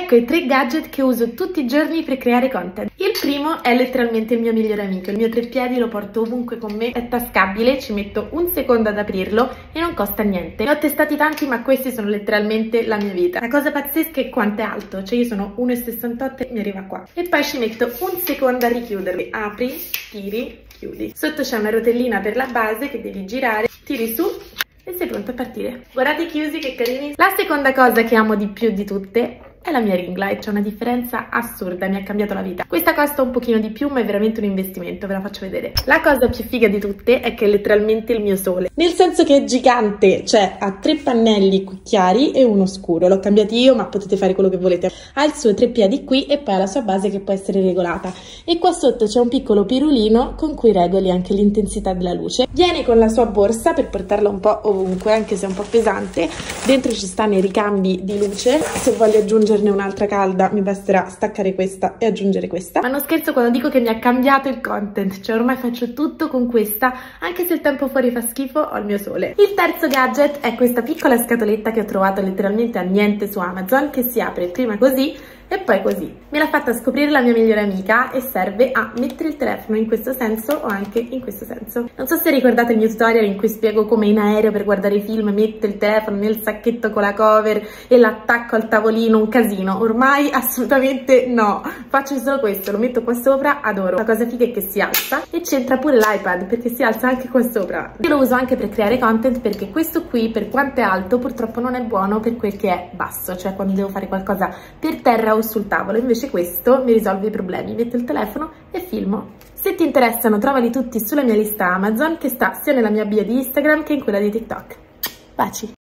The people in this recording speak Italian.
Ecco i tre gadget che uso tutti i giorni per creare content. Il primo è letteralmente il mio migliore amico, il mio treppiedi lo porto ovunque con me, è tascabile, ci metto un secondo ad aprirlo e non costa niente. Ne ho testati tanti ma questi sono letteralmente la mia vita. La cosa pazzesca è quanto è alto, cioè io sono 1,68 e mi arriva qua. E poi ci metto un secondo a richiuderli. Apri, tiri, chiudi. Sotto c'è una rotellina per la base che devi girare, tiri su e sei pronto a partire. Guardate i chiusi che carini. La seconda cosa che amo di più di tutte è la mia ring light, c'è una differenza assurda, mi ha cambiato la vita. Questa costa un pochino di più, ma è veramente un investimento, ve la faccio vedere. La cosa più figa di tutte è che è letteralmente il mio sole, nel senso che è gigante, cioè ha tre pannelli chiari e uno scuro. L'ho cambiato io, ma potete fare quello che volete. Ha il suo tre piedi qui e poi ha la sua base che può essere regolata. E qua sotto c'è un piccolo pirulino con cui regoli anche l'intensità della luce. Viene con la sua borsa per portarla un po' ovunque, anche se è un po' pesante. Dentro ci stanno i ricambi di luce, se voglio aggiungere aggiungerne un'altra calda mi basterà staccare questa e aggiungere questa. Ma non scherzo quando dico che mi ha cambiato il content, cioè ormai faccio tutto con questa, anche se il tempo fuori fa schifo ho il mio sole. Il terzo gadget è questa piccola scatoletta che ho trovato letteralmente a niente su Amazon che si apre prima così e poi così. Me l'ha fatta scoprire la mia migliore amica e serve a mettere il telefono in questo senso o anche in questo senso. Non so se ricordate il mio tutorial in cui spiego come in aereo per guardare i film metto il telefono nel sacchetto con la cover e l'attacco al tavolino, un casino. Ormai assolutamente no, faccio solo questo, lo metto qua sopra, adoro. La cosa figa è che si alza e c'entra pure l'iPad perché si alza anche qua sopra. Io lo uso anche per creare content perché questo qui per quanto è alto purtroppo non è buono per quel che è basso, cioè quando devo fare qualcosa per terra o sul tavolo, invece questo mi risolve i problemi, metto il telefono e filmo. Se ti interessano trovali tutti sulla mia lista Amazon che sta sia nella mia bio di Instagram che in quella di TikTok. Baci!